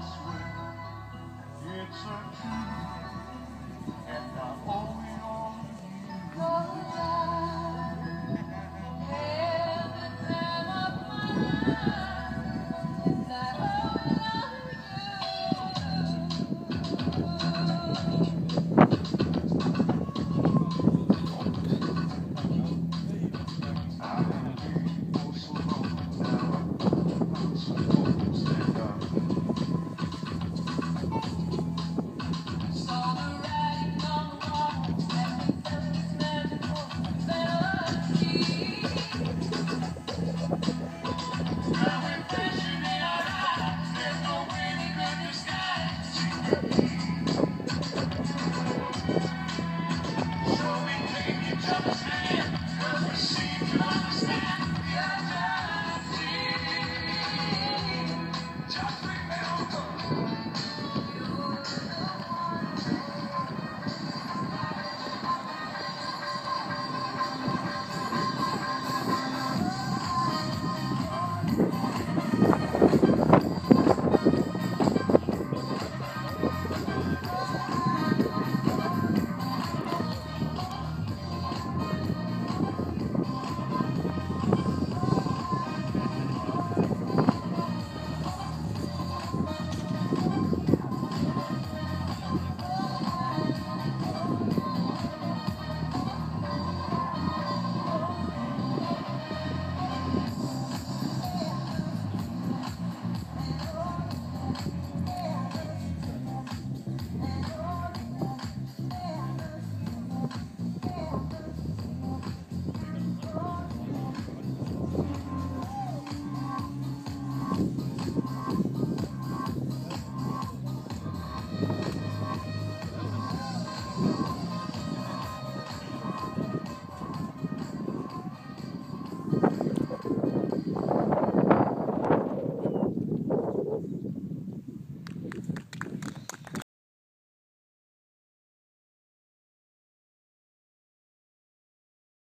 swear it's a truth.